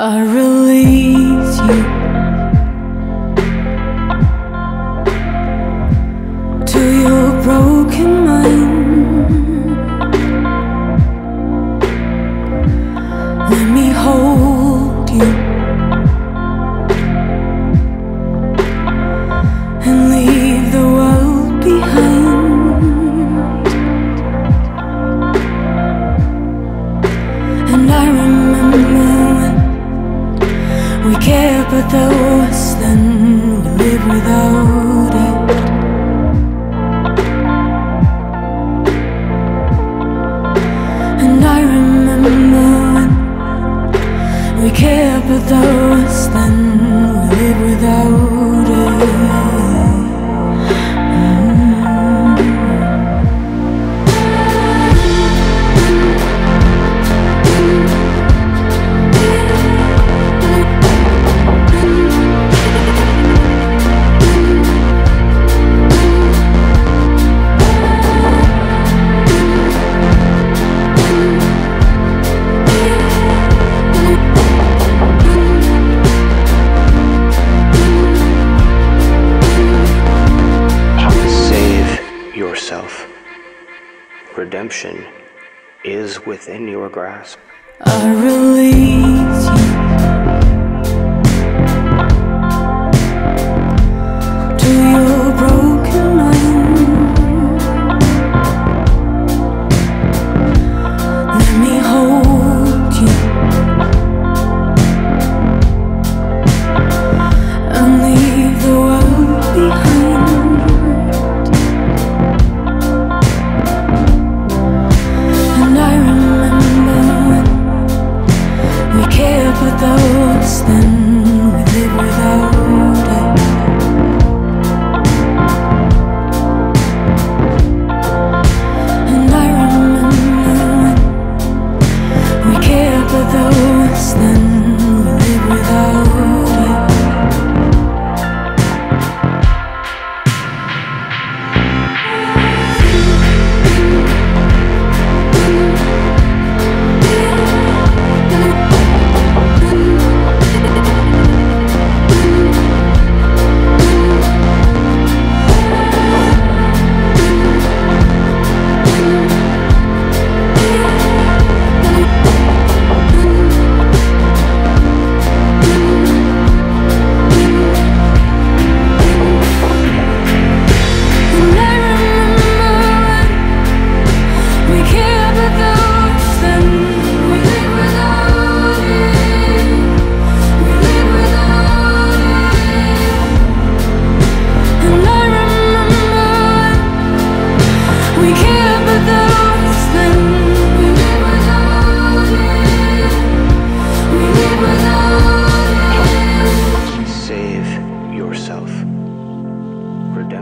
I release you to your broken mind. without us, then we live without it. And I remember when we cared without us, then. redemption is within your grasp. I release.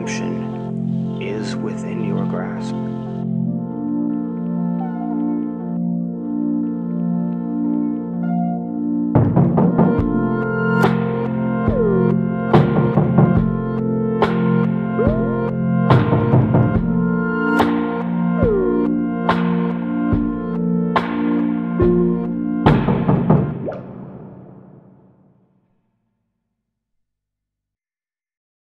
redemption is within your grasp.